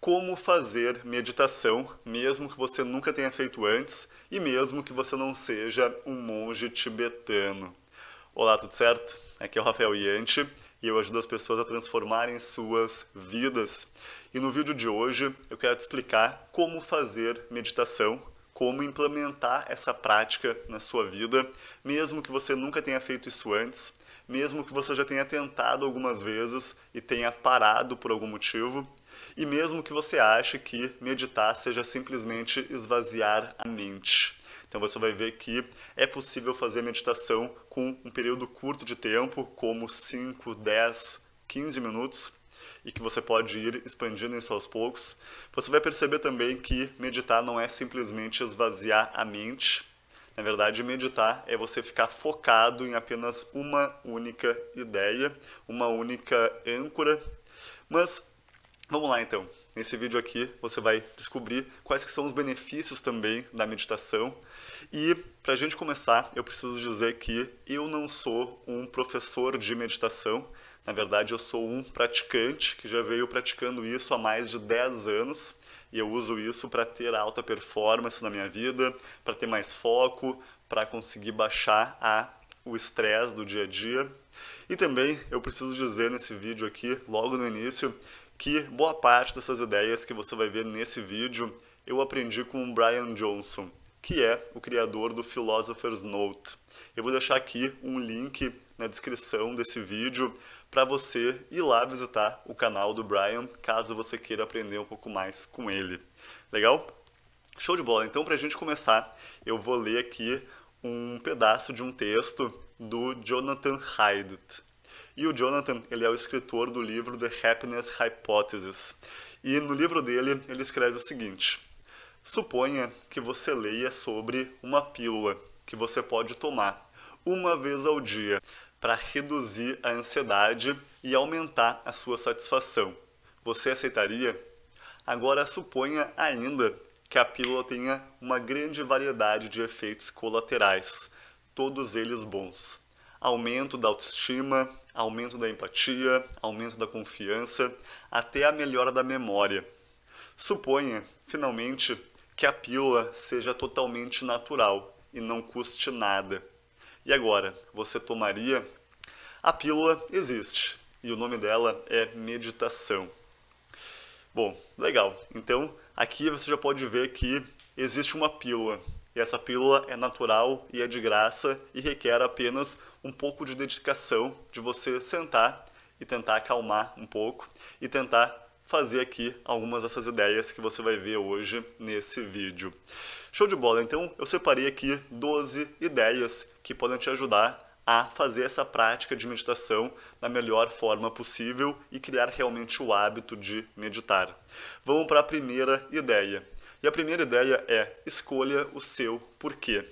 como fazer meditação, mesmo que você nunca tenha feito antes e mesmo que você não seja um monge tibetano. Olá, tudo certo? Aqui é o Rafael Yanti e eu ajudo as pessoas a transformarem suas vidas. E no vídeo de hoje eu quero te explicar como fazer meditação, como implementar essa prática na sua vida, mesmo que você nunca tenha feito isso antes, mesmo que você já tenha tentado algumas vezes e tenha parado por algum motivo e mesmo que você ache que meditar seja simplesmente esvaziar a mente. Então você vai ver que é possível fazer meditação com um período curto de tempo, como 5, 10, 15 minutos, e que você pode ir expandindo isso aos poucos. Você vai perceber também que meditar não é simplesmente esvaziar a mente. Na verdade, meditar é você ficar focado em apenas uma única ideia, uma única âncora. Mas Vamos lá então. Nesse vídeo aqui você vai descobrir quais que são os benefícios também da meditação. E para a gente começar, eu preciso dizer que eu não sou um professor de meditação. Na verdade, eu sou um praticante que já veio praticando isso há mais de 10 anos. E eu uso isso para ter alta performance na minha vida, para ter mais foco, para conseguir baixar a, o estresse do dia a dia. E também eu preciso dizer nesse vídeo aqui, logo no início, que boa parte dessas ideias que você vai ver nesse vídeo eu aprendi com o Brian Johnson, que é o criador do Philosopher's Note. Eu vou deixar aqui um link na descrição desse vídeo para você ir lá visitar o canal do Brian, caso você queira aprender um pouco mais com ele. Legal? Show de bola! Então, para a gente começar, eu vou ler aqui um pedaço de um texto do Jonathan Haidt. E o Jonathan, ele é o escritor do livro The Happiness Hypothesis. E no livro dele, ele escreve o seguinte: Suponha que você leia sobre uma pílula que você pode tomar uma vez ao dia para reduzir a ansiedade e aumentar a sua satisfação. Você aceitaria? Agora suponha ainda que a pílula tenha uma grande variedade de efeitos colaterais, todos eles bons. Aumento da autoestima, aumento da empatia, aumento da confiança, até a melhora da memória. Suponha, finalmente, que a pílula seja totalmente natural e não custe nada. E agora, você tomaria? A pílula existe e o nome dela é meditação. Bom, legal. Então, aqui você já pode ver que existe uma pílula e essa pílula é natural e é de graça e requer apenas um pouco de dedicação de você sentar e tentar acalmar um pouco e tentar fazer aqui algumas dessas ideias que você vai ver hoje nesse vídeo. Show de bola! Então eu separei aqui 12 ideias que podem te ajudar a fazer essa prática de meditação da melhor forma possível e criar realmente o hábito de meditar. Vamos para a primeira ideia. E a primeira ideia é escolha o seu porquê.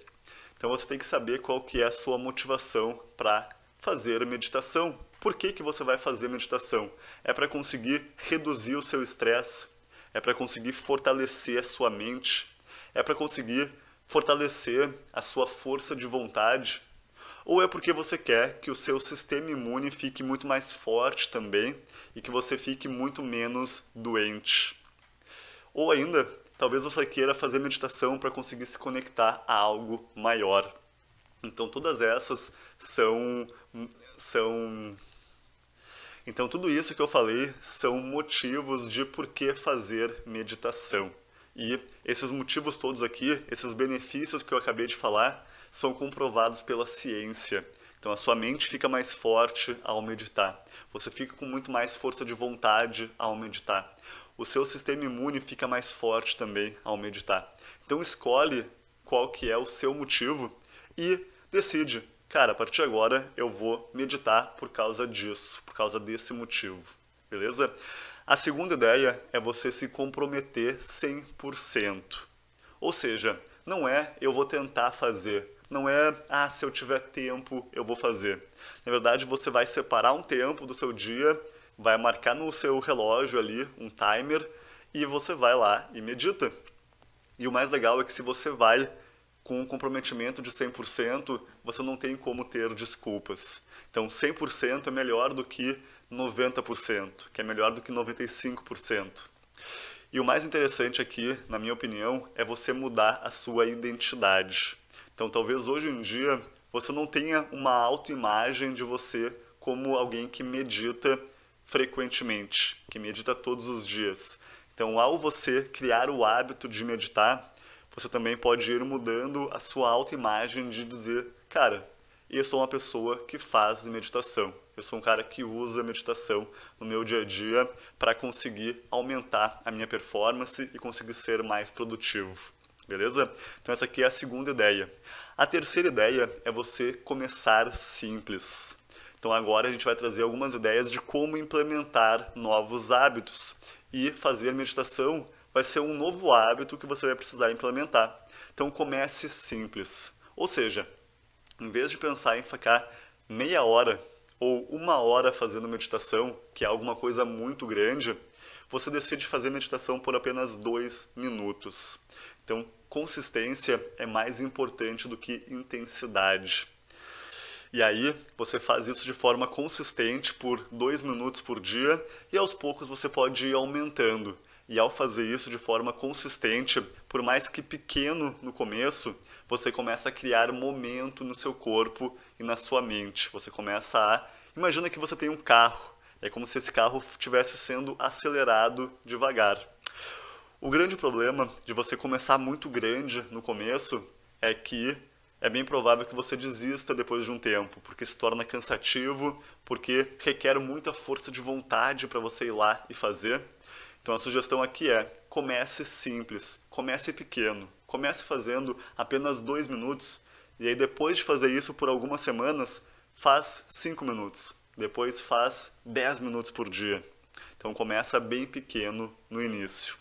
Então você tem que saber qual que é a sua motivação para fazer meditação. Por que, que você vai fazer meditação? É para conseguir reduzir o seu estresse, é para conseguir fortalecer a sua mente, é para conseguir fortalecer a sua força de vontade, ou é porque você quer que o seu sistema imune fique muito mais forte também e que você fique muito menos doente. Ou ainda, Talvez você queira fazer meditação para conseguir se conectar a algo maior. Então todas essas são são então tudo isso que eu falei são motivos de por que fazer meditação. E esses motivos todos aqui, esses benefícios que eu acabei de falar, são comprovados pela ciência. Então a sua mente fica mais forte ao meditar. Você fica com muito mais força de vontade ao meditar o seu sistema imune fica mais forte também ao meditar. Então escolhe qual que é o seu motivo e decide, cara, a partir de agora eu vou meditar por causa disso, por causa desse motivo, beleza? A segunda ideia é você se comprometer 100%. Ou seja, não é eu vou tentar fazer, não é ah, se eu tiver tempo eu vou fazer. Na verdade, você vai separar um tempo do seu dia vai marcar no seu relógio ali um timer e você vai lá e medita. E o mais legal é que se você vai com um comprometimento de 100%, você não tem como ter desculpas. Então 100% é melhor do que 90%, que é melhor do que 95%. E o mais interessante aqui, na minha opinião, é você mudar a sua identidade. Então, talvez hoje em dia você não tenha uma autoimagem de você como alguém que medita frequentemente, que medita todos os dias. Então, ao você criar o hábito de meditar, você também pode ir mudando a sua autoimagem de dizer, cara, eu sou uma pessoa que faz meditação. Eu sou um cara que usa meditação no meu dia a dia para conseguir aumentar a minha performance e conseguir ser mais produtivo. Beleza? Então essa aqui é a segunda ideia. A terceira ideia é você começar simples. Então agora a gente vai trazer algumas ideias de como implementar novos hábitos e fazer meditação vai ser um novo hábito que você vai precisar implementar. Então comece simples. Ou seja, em vez de pensar em ficar meia hora ou uma hora fazendo meditação, que é alguma coisa muito grande, você decide fazer meditação por apenas dois minutos. Então, consistência é mais importante do que intensidade. E aí, você faz isso de forma consistente por dois minutos por dia e aos poucos você pode ir aumentando. E ao fazer isso de forma consistente, por mais que pequeno no começo, você começa a criar momento no seu corpo e na sua mente. Você começa a. Imagina que você tem um carro. É como se esse carro estivesse sendo acelerado devagar. O grande problema de você começar muito grande no começo é que é bem provável que você desista depois de um tempo, porque se torna cansativo, porque requer muita força de vontade para você ir lá e fazer. Então a sugestão aqui é: comece simples, comece pequeno, comece fazendo apenas dois minutos e aí depois de fazer isso por algumas semanas, faz cinco minutos, depois faz dez minutos por dia. Então começa bem pequeno no início.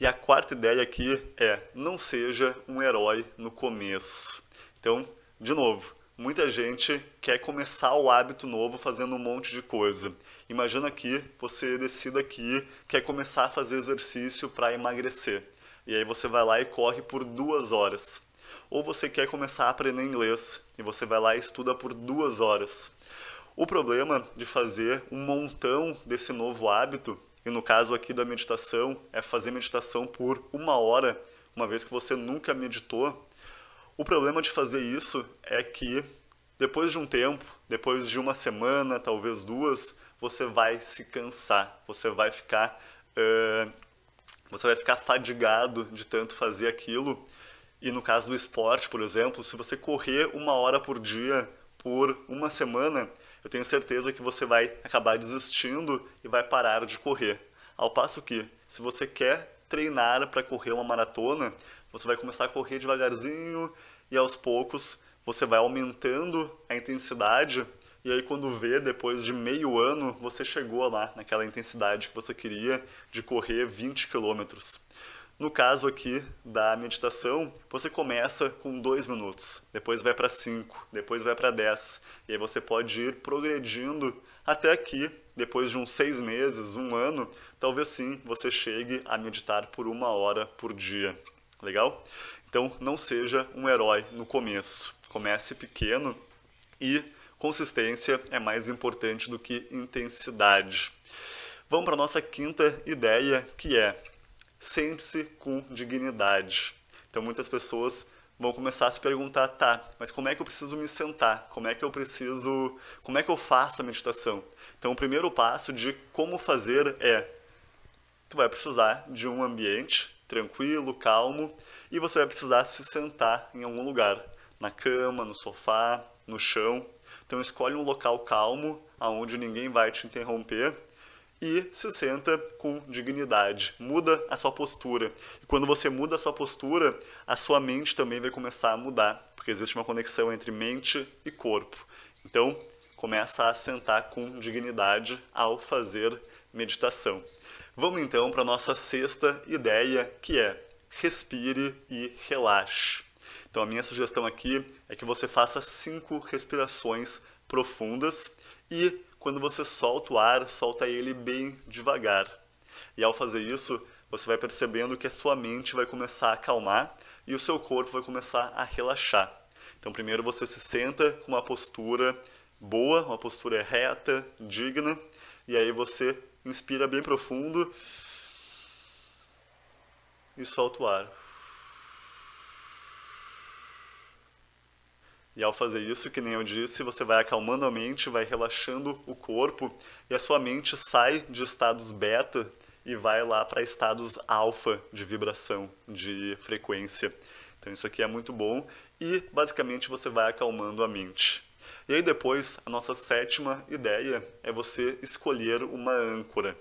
E a quarta ideia aqui é: não seja um herói no começo. Então, de novo, muita gente quer começar o hábito novo fazendo um monte de coisa. Imagina que você decida que quer começar a fazer exercício para emagrecer. E aí você vai lá e corre por duas horas. Ou você quer começar a aprender inglês e você vai lá e estuda por duas horas. O problema de fazer um montão desse novo hábito, e no caso aqui da meditação, é fazer meditação por uma hora, uma vez que você nunca meditou. O problema de fazer isso é que depois de um tempo, depois de uma semana, talvez duas, você vai se cansar, você vai ficar uh, você vai ficar fadigado de tanto fazer aquilo. E no caso do esporte, por exemplo, se você correr uma hora por dia por uma semana, eu tenho certeza que você vai acabar desistindo e vai parar de correr. Ao passo que, se você quer treinar para correr uma maratona, você vai começar a correr devagarzinho e aos poucos você vai aumentando a intensidade e aí quando vê, depois de meio ano, você chegou lá naquela intensidade que você queria de correr 20 quilômetros. No caso aqui da meditação, você começa com 2 minutos, depois vai para 5, depois vai para 10, e aí você pode ir progredindo até que, depois de uns 6 meses, um ano, talvez sim você chegue a meditar por uma hora por dia. Legal? Então não seja um herói no começo. Comece pequeno e consistência é mais importante do que intensidade. Vamos para a nossa quinta ideia, que é sente-se com dignidade. Então muitas pessoas vão começar a se perguntar, tá, mas como é que eu preciso me sentar? Como é que eu preciso, como é que eu faço a meditação? Então o primeiro passo de como fazer é tu vai precisar de um ambiente tranquilo, calmo, e você vai precisar se sentar em algum lugar, na cama, no sofá, no chão. Então escolhe um local calmo, aonde ninguém vai te interromper e se senta com dignidade. Muda a sua postura. E quando você muda a sua postura, a sua mente também vai começar a mudar, porque existe uma conexão entre mente e corpo. Então, começa a sentar com dignidade ao fazer meditação. Vamos então para a nossa sexta ideia, que é respire e relaxe. Então a minha sugestão aqui é que você faça cinco respirações profundas e quando você solta o ar, solta ele bem devagar. E ao fazer isso, você vai percebendo que a sua mente vai começar a acalmar e o seu corpo vai começar a relaxar. Então primeiro você se senta com uma postura boa, uma postura reta, digna, e aí você inspira bem profundo e solta o ar. E ao fazer isso, que nem eu disse, você vai acalmando a mente, vai relaxando o corpo e a sua mente sai de estados beta e vai lá para estados alfa de vibração, de frequência. Então isso aqui é muito bom e basicamente você vai acalmando a mente. E aí depois, a nossa sétima ideia é você escolher uma âncora.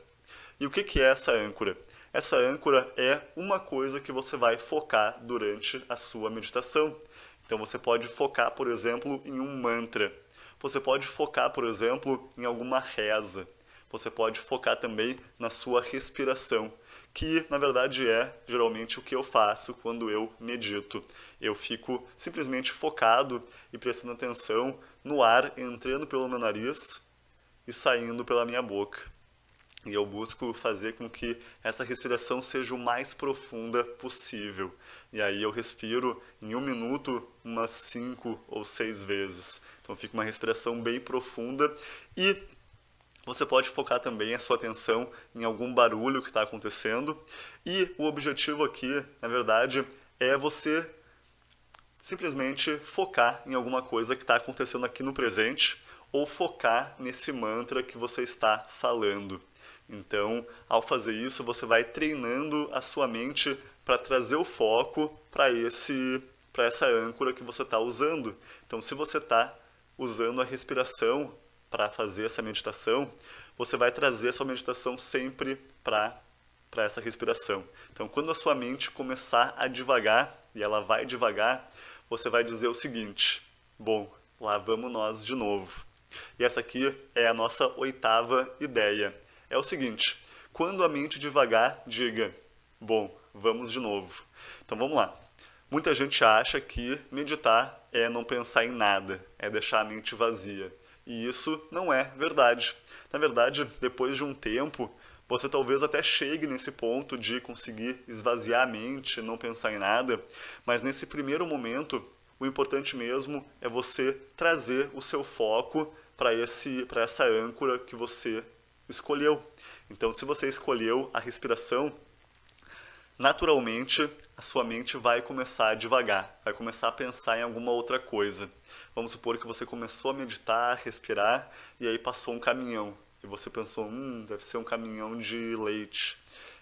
E o que, que é essa âncora? Essa âncora é uma coisa que você vai focar durante a sua meditação. Então você pode focar, por exemplo, em um mantra. Você pode focar, por exemplo, em alguma reza. Você pode focar também na sua respiração, que na verdade é geralmente o que eu faço quando eu medito. Eu fico simplesmente focado e prestando atenção no ar entrando pelo meu nariz e saindo pela minha boca. E eu busco fazer com que essa respiração seja o mais profunda possível. E aí eu respiro em um minuto umas cinco ou seis vezes. Então fica uma respiração bem profunda e você pode focar também a sua atenção em algum barulho que está acontecendo. E o objetivo aqui, na verdade, é você simplesmente focar em alguma coisa que está acontecendo aqui no presente ou focar nesse mantra que você está falando. Então, ao fazer isso, você vai treinando a sua mente para trazer o foco para esse para essa âncora que você está usando. Então, se você está usando a respiração para fazer essa meditação, você vai trazer a sua meditação sempre para para essa respiração. Então, quando a sua mente começar a devagar, e ela vai devagar, você vai dizer o seguinte: Bom, lá vamos nós de novo. E essa aqui é a nossa oitava ideia é o seguinte: quando a mente devagar, diga, bom, vamos de novo. Então vamos lá. Muita gente acha que meditar é não pensar em nada, é deixar a mente vazia. E isso não é verdade. Na verdade, depois de um tempo, você talvez até chegue nesse ponto de conseguir esvaziar a mente, não pensar em nada, mas nesse primeiro momento, o importante mesmo é você trazer o seu foco para esse para essa âncora que você escolheu. Então, se você escolheu a respiração, naturalmente a sua mente vai começar devagar, vai começar a pensar em alguma outra coisa. Vamos supor que você começou a meditar, respirar, e aí passou um caminhão. E você pensou, hum, deve ser um caminhão de leite.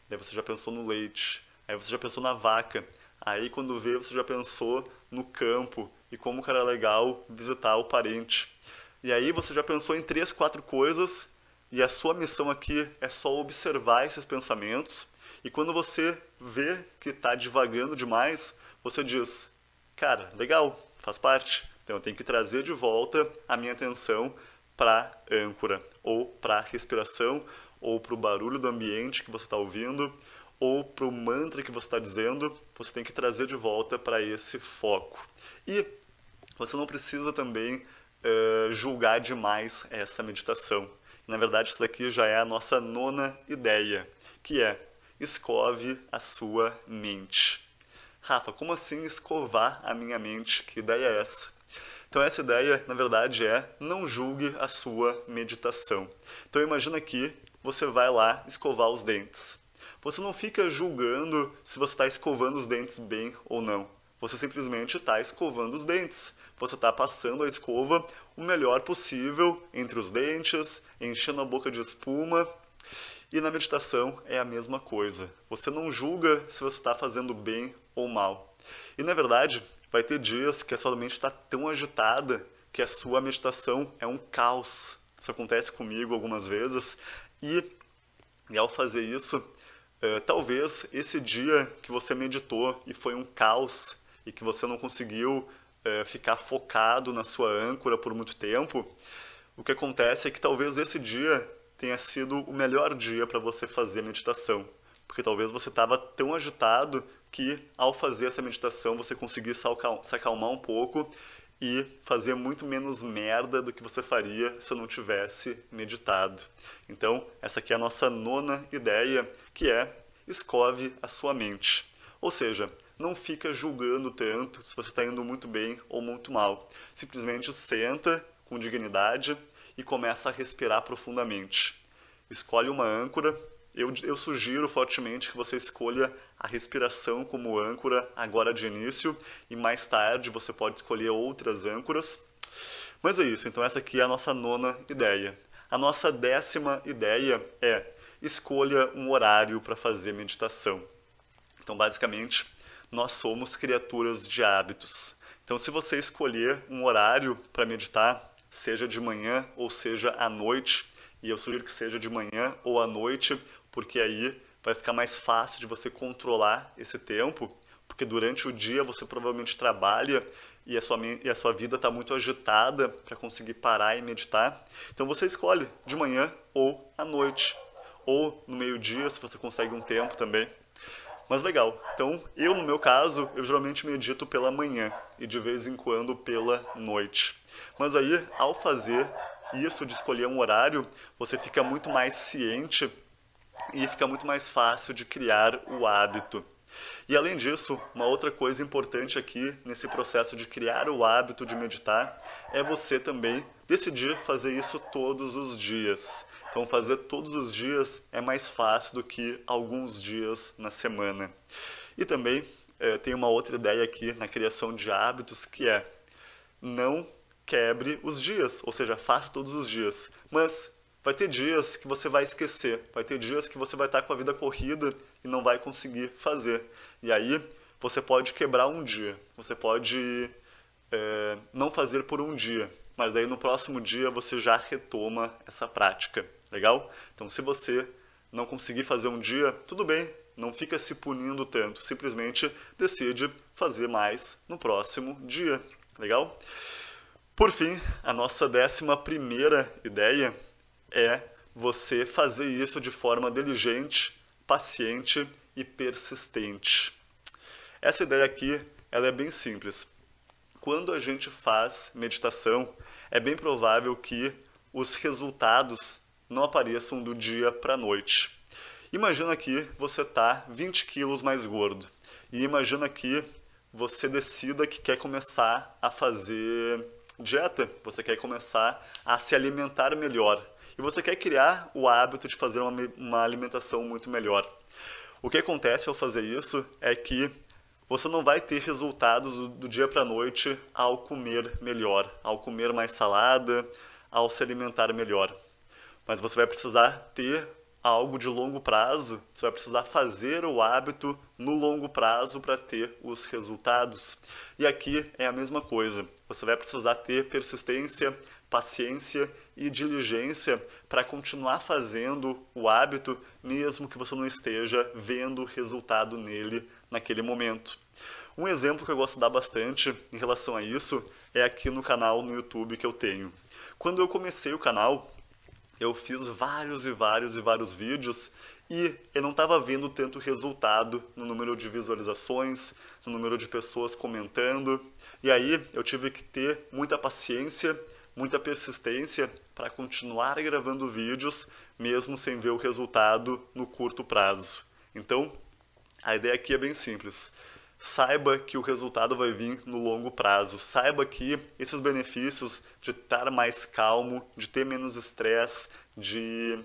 Daí você já pensou no leite. Aí você já pensou na vaca. Aí quando vê, você já pensou no campo e como que era legal visitar o parente. E aí você já pensou em três, quatro coisas e a sua missão aqui é só observar esses pensamentos. E quando você vê que está divagando demais, você diz: Cara, legal, faz parte. Então eu tenho que trazer de volta a minha atenção para âncora, ou para a respiração, ou para o barulho do ambiente que você está ouvindo, ou para o mantra que você está dizendo. Você tem que trazer de volta para esse foco. E você não precisa também uh, julgar demais essa meditação. Na verdade, isso daqui já é a nossa nona ideia, que é escove a sua mente. Rafa, como assim escovar a minha mente? Que ideia é essa? Então essa ideia, na verdade, é não julgue a sua meditação. Então imagina que você vai lá escovar os dentes. Você não fica julgando se você está escovando os dentes bem ou não. Você simplesmente está escovando os dentes você está passando a escova o melhor possível entre os dentes, enchendo a boca de espuma. E na meditação é a mesma coisa. Você não julga se você está fazendo bem ou mal. E na verdade, vai ter dias que a sua mente está tão agitada que a sua meditação é um caos. Isso acontece comigo algumas vezes. E, e ao fazer isso, uh, talvez esse dia que você meditou e foi um caos e que você não conseguiu é, ficar focado na sua âncora por muito tempo, o que acontece é que talvez esse dia tenha sido o melhor dia para você fazer a meditação. Porque talvez você estava tão agitado que ao fazer essa meditação você conseguisse se acalmar um pouco e fazer muito menos merda do que você faria se não tivesse meditado. Então, essa aqui é a nossa nona ideia, que é escove a sua mente. Ou seja, não fica julgando tanto se você está indo muito bem ou muito mal. Simplesmente senta com dignidade e começa a respirar profundamente. Escolhe uma âncora eu, eu sugiro fortemente que você escolha a respiração como âncora agora de início e mais tarde você pode escolher outras âncoras. Mas é isso, então essa aqui é a nossa nona ideia. A nossa décima ideia é escolha um horário para fazer meditação. Então, basicamente, nós somos criaturas de hábitos. Então, se você escolher um horário para meditar, seja de manhã ou seja à noite, e eu sugiro que seja de manhã ou à noite, porque aí vai ficar mais fácil de você controlar esse tempo, porque durante o dia você provavelmente trabalha e a sua, e a sua vida está muito agitada para conseguir parar e meditar. Então você escolhe de manhã ou à noite, ou no meio-dia, se você consegue um tempo também. Mas legal. Então, eu no meu caso, eu geralmente medito pela manhã e de vez em quando pela noite. Mas aí, ao fazer isso de escolher um horário, você fica muito mais ciente e fica muito mais fácil de criar o hábito. E além disso, uma outra coisa importante aqui nesse processo de criar o hábito de meditar é você também decidir fazer isso todos os dias. Então, fazer todos os dias é mais fácil do que alguns dias na semana. E também é, tem uma outra ideia aqui na criação de hábitos que é não quebre os dias, ou seja, faça todos os dias. Mas vai ter dias que você vai esquecer, vai ter dias que você vai estar com a vida corrida e não vai conseguir fazer. E aí você pode quebrar um dia, você pode é, não fazer por um dia, mas daí no próximo dia você já retoma essa prática, legal? Então se você não conseguir fazer um dia, tudo bem, não fica se punindo tanto, simplesmente decide fazer mais no próximo dia, legal? Por fim, a nossa décima primeira ideia é você fazer isso de forma diligente, paciente e persistente. Essa ideia aqui, ela é bem simples. Quando a gente faz meditação, é bem provável que os resultados não apareçam do dia para a noite. Imagina que você está 20 quilos mais gordo e imagina que você decida que quer começar a fazer dieta, você quer começar a se alimentar melhor e você quer criar o hábito de fazer uma, uma alimentação muito melhor. O que acontece ao fazer isso é que você não vai ter resultados do, do dia para a noite ao comer melhor, ao comer mais salada, ao se alimentar melhor. Mas você vai precisar ter algo de longo prazo, você vai precisar fazer o hábito no longo prazo para ter os resultados. E aqui é a mesma coisa. Você vai precisar ter persistência, paciência e diligência para continuar fazendo o hábito, mesmo que você não esteja vendo resultado nele naquele momento. Um exemplo que eu gosto de dar bastante em relação a isso é aqui no canal no YouTube que eu tenho. Quando eu comecei o canal, eu fiz vários e vários e vários vídeos e eu não estava vendo tanto resultado no número de visualizações, no número de pessoas comentando. E aí eu tive que ter muita paciência, muita persistência para continuar gravando vídeos, mesmo sem ver o resultado no curto prazo. Então, a ideia aqui é bem simples. Saiba que o resultado vai vir no longo prazo. Saiba que esses benefícios de estar mais calmo, de ter menos estresse, de,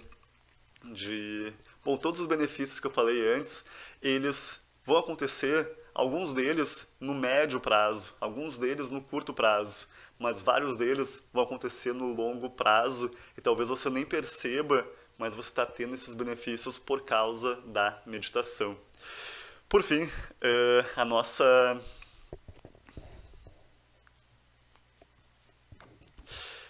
de. Bom, todos os benefícios que eu falei antes, eles vão acontecer, alguns deles no médio prazo, alguns deles no curto prazo, mas vários deles vão acontecer no longo prazo e talvez você nem perceba, mas você está tendo esses benefícios por causa da meditação. Por fim, eh, a nossa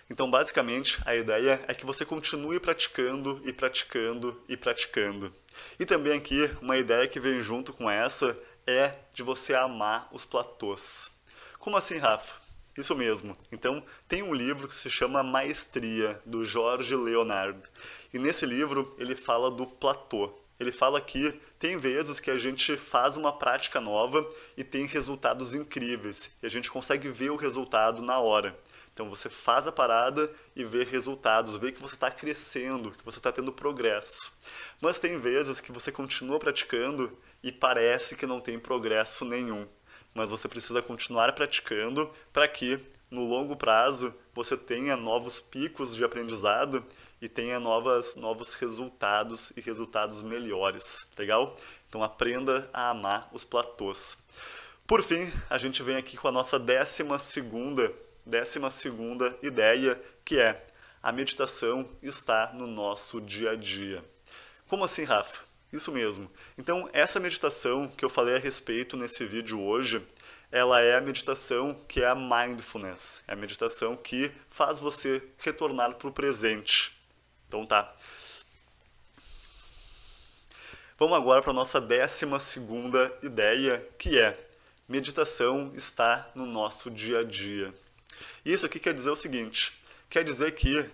Então, basicamente, a ideia é que você continue praticando e praticando e praticando. E também aqui, uma ideia que vem junto com essa é de você amar os platôs. Como assim, Rafa? Isso mesmo. Então, tem um livro que se chama Maestria, do Jorge Leonard. E nesse livro, ele fala do platô. Ele fala que tem vezes que a gente faz uma prática nova e tem resultados incríveis. E a gente consegue ver o resultado na hora. Então você faz a parada e vê resultados, vê que você está crescendo, que você está tendo progresso. Mas tem vezes que você continua praticando e parece que não tem progresso nenhum. Mas você precisa continuar praticando para que no longo prazo você tenha novos picos de aprendizado e tenha novas, novos resultados e resultados melhores, legal? Então aprenda a amar os platôs. Por fim, a gente vem aqui com a nossa décima segunda, décima segunda ideia, que é a meditação está no nosso dia a dia. Como assim, Rafa? Isso mesmo. Então, essa meditação que eu falei a respeito nesse vídeo hoje, ela é a meditação que é a mindfulness. É a meditação que faz você retornar para o presente. Então tá. Vamos agora para a nossa décima segunda ideia, que é meditação está no nosso dia a dia. Isso aqui quer dizer o seguinte, quer dizer que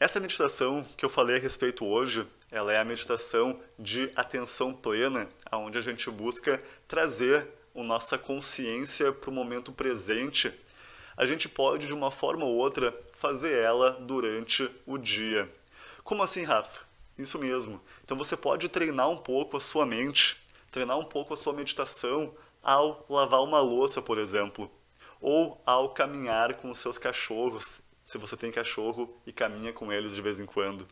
essa meditação que eu falei a respeito hoje, ela é a meditação de atenção plena, onde a gente busca trazer a nossa consciência para o momento presente. A gente pode, de uma forma ou outra, fazer ela durante o dia. Como assim, Rafa? Isso mesmo. Então você pode treinar um pouco a sua mente, treinar um pouco a sua meditação ao lavar uma louça, por exemplo, ou ao caminhar com os seus cachorros, se você tem cachorro e caminha com eles de vez em quando,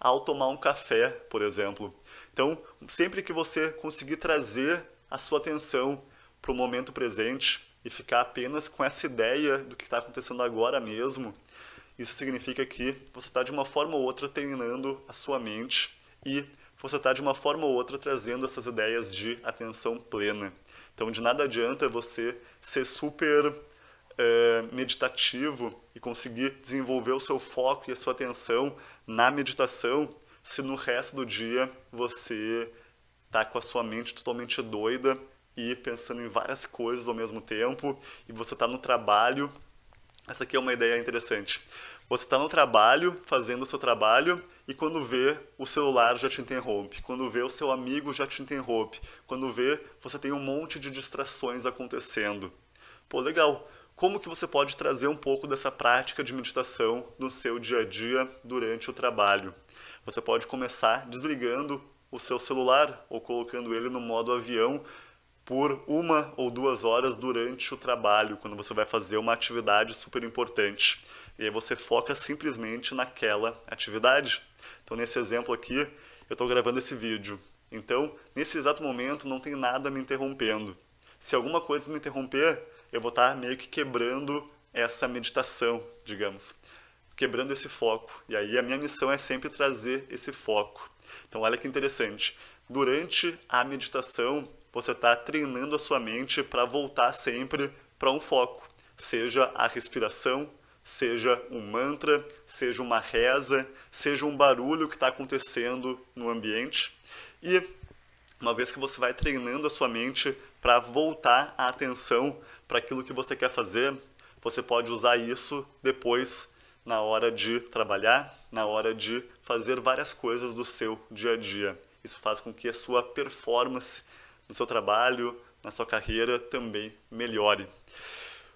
ao tomar um café, por exemplo. Então, sempre que você conseguir trazer a sua atenção para o momento presente e ficar apenas com essa ideia do que está acontecendo agora mesmo, isso significa que você está de uma forma ou outra treinando a sua mente e você está de uma forma ou outra trazendo essas ideias de atenção plena. Então, de nada adianta você ser super é, meditativo e conseguir desenvolver o seu foco e a sua atenção na meditação se no resto do dia você está com a sua mente totalmente doida e pensando em várias coisas ao mesmo tempo e você está no trabalho. Essa aqui é uma ideia interessante. Você está no trabalho, fazendo o seu trabalho, e quando vê, o celular já te interrompe. Quando vê, o seu amigo já te interrompe. Quando vê, você tem um monte de distrações acontecendo. Pô, legal. Como que você pode trazer um pouco dessa prática de meditação no seu dia a dia durante o trabalho? Você pode começar desligando o seu celular ou colocando ele no modo avião por uma ou duas horas durante o trabalho, quando você vai fazer uma atividade super importante. E aí você foca simplesmente naquela atividade. Então, nesse exemplo aqui, eu estou gravando esse vídeo. Então, nesse exato momento, não tem nada me interrompendo. Se alguma coisa me interromper, eu vou estar meio que quebrando essa meditação, digamos. Quebrando esse foco. E aí a minha missão é sempre trazer esse foco. Então, olha que interessante. Durante a meditação, você está treinando a sua mente para voltar sempre para um foco, seja a respiração, seja um mantra, seja uma reza, seja um barulho que está acontecendo no ambiente. E uma vez que você vai treinando a sua mente para voltar a atenção para aquilo que você quer fazer, você pode usar isso depois na hora de trabalhar, na hora de fazer várias coisas do seu dia a dia. Isso faz com que a sua performance no seu trabalho, na sua carreira também melhore.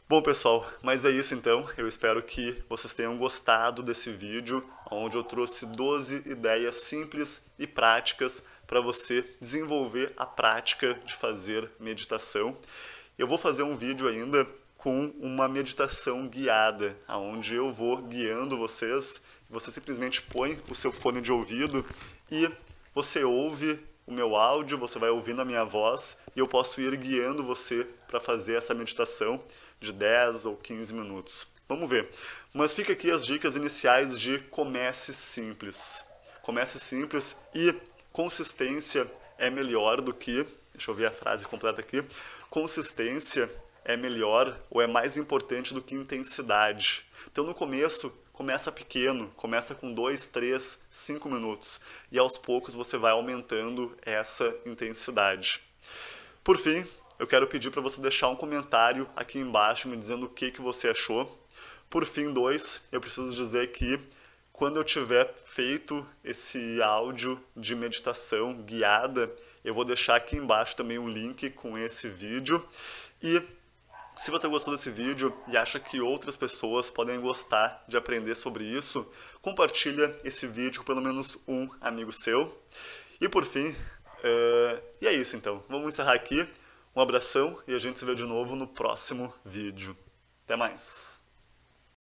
Bom, pessoal, mas é isso então. Eu espero que vocês tenham gostado desse vídeo, onde eu trouxe 12 ideias simples e práticas para você desenvolver a prática de fazer meditação. Eu vou fazer um vídeo ainda com uma meditação guiada, onde eu vou guiando vocês. Você simplesmente põe o seu fone de ouvido e você ouve o meu áudio, você vai ouvindo a minha voz e eu posso ir guiando você para fazer essa meditação de 10 ou 15 minutos. Vamos ver. Mas fica aqui as dicas iniciais de comece simples. Comece simples e consistência é melhor do que, deixa eu ver a frase completa aqui, consistência é melhor ou é mais importante do que intensidade. Então no começo Começa pequeno, começa com 2, 3, 5 minutos e aos poucos você vai aumentando essa intensidade. Por fim, eu quero pedir para você deixar um comentário aqui embaixo me dizendo o que, que você achou. Por fim, dois, eu preciso dizer que quando eu tiver feito esse áudio de meditação guiada, eu vou deixar aqui embaixo também um link com esse vídeo e se você gostou desse vídeo e acha que outras pessoas podem gostar de aprender sobre isso, compartilha esse vídeo com pelo menos um amigo seu. E por fim, uh, e é isso então. Vamos encerrar aqui. Um abração e a gente se vê de novo no próximo vídeo. Até mais!